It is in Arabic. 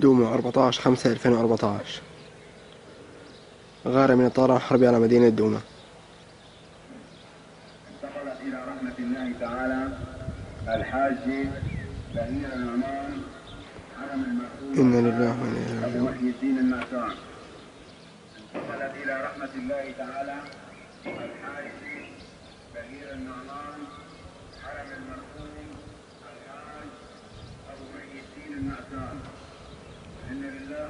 دوما 14 5 2014 غارة من الطيران الحربي على مدينة دوما. انتقل إلى رحمة الله تعالى الحاج بهير النعمان حرم المرحوم إنا لله وإنا إليه أبو راجعون محي الدين النعمان انتقل إلى رحمة الله تعالى الحاج بهير النعمان حرم المرحوم الحاج أبو محي الدين النعمان